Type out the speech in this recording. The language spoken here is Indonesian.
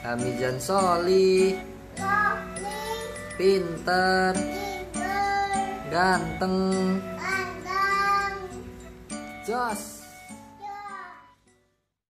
Hamizan Soli Pinter. Pinter, Ganteng. Ganteng. Jos.